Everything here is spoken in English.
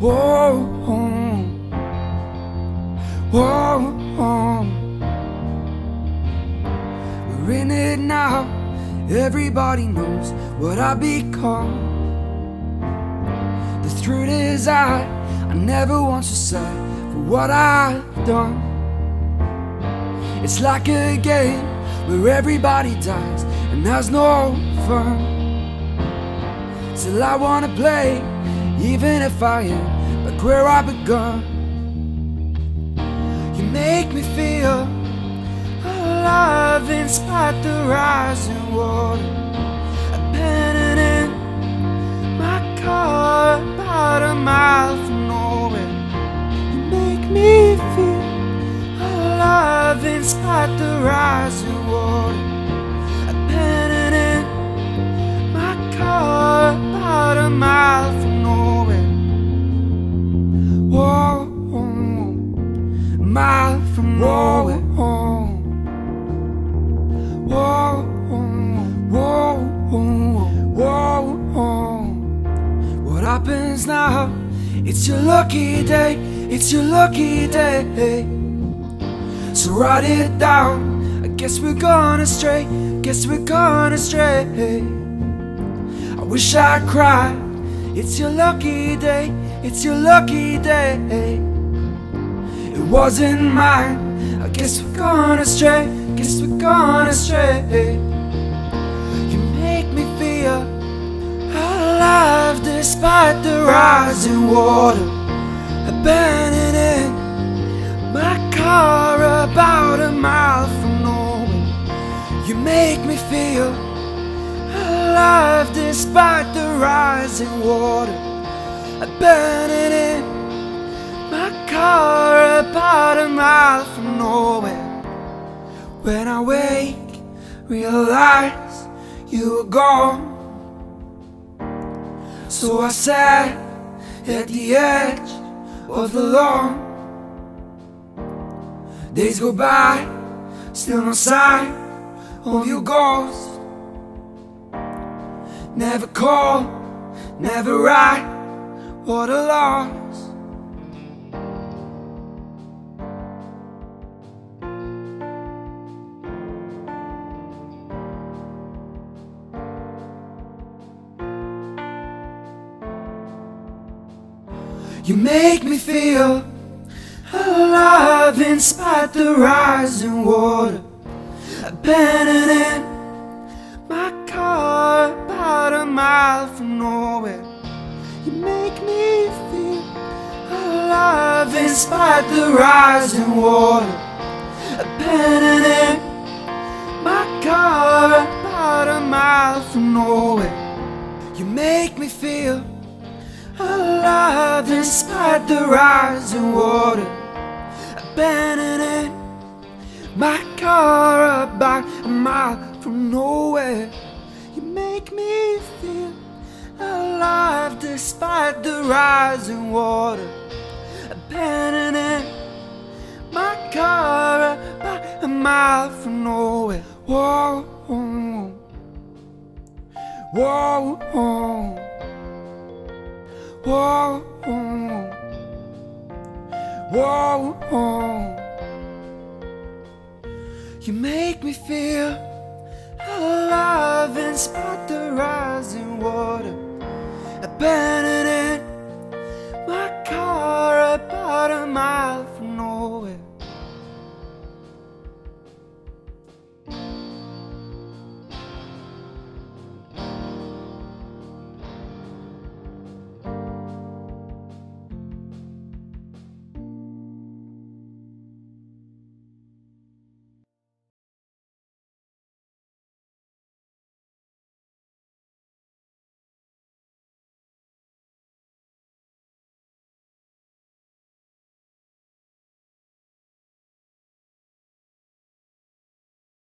Whoa, whoa, whoa. We're in it now. Everybody knows what I become. The truth is, I, I never want to say for what I've done. It's like a game where everybody dies and has no fun. Still, I wanna play, even if I am back where I begun. You make me feel alive in spite the rising water. Abandoning my car about a mile from. Whoa, whoa, whoa, whoa. What happens now? It's your lucky day. It's your lucky day. So write it down. I guess we're gonna stray. Guess we're gonna stray. I wish I cried. It's your lucky day. It's your lucky day. It wasn't mine. Guess we're gonna stray. Guess we're gonna stray. You make me feel alive despite the rising water. Abandoning my car about a mile from nowhere. You make me feel alive despite the rising water. Abandoning my car about a mile from nowhere. When I wake, realize you were gone. So I sat at the edge of the lawn. Days go by, still no sign of your ghost. Never call, never write, what a loss. You make me feel alive in spite the rising water. Abandoning my car about a mile from nowhere. You make me feel alive in spite the rising water. Abandoning my car about a mile from nowhere. Despite the rising water. Abandoning my car about a mile from nowhere. You make me feel alive despite the rising water. Abandoning my car about a mile from nowhere. Whoa, whoa, whoa. Whoa. Whoa. You make me feel alive in spite the rising water.